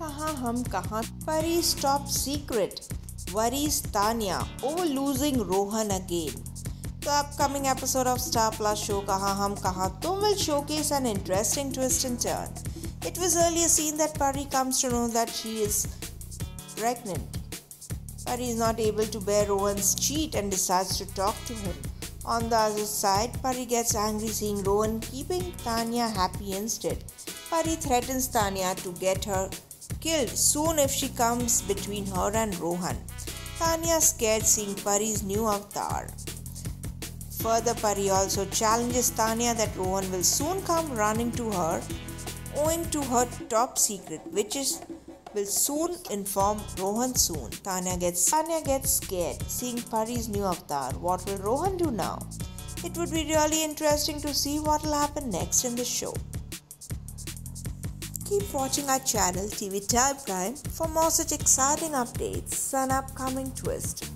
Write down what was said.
Hum Kahan Pari's top secret worries Tanya over oh, losing Rohan again. The upcoming episode of Star Plus show Kahan Hum Kahan Tum will showcase an interesting twist and turn. It was earlier seen that Pari comes to know that she is pregnant. Pari is not able to bear Rohan's cheat and decides to talk to him. On the other side, Pari gets angry seeing Rohan keeping Tanya happy instead. Pari threatens Tanya to get her killed soon if she comes between her and Rohan. Tanya scared seeing Pari's new avatar. Further, Pari also challenges Tanya that Rohan will soon come running to her owing to her top secret, which is will soon inform Rohan soon. Tanya gets Tanya gets scared seeing Pari's new avatar. What will Rohan do now? It would be really interesting to see what will happen next in the show. Keep watching our channel TV Time Prime for more such exciting updates and upcoming twists.